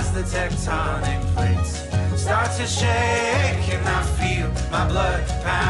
as the tectonic plates start to shake and I feel my blood pound.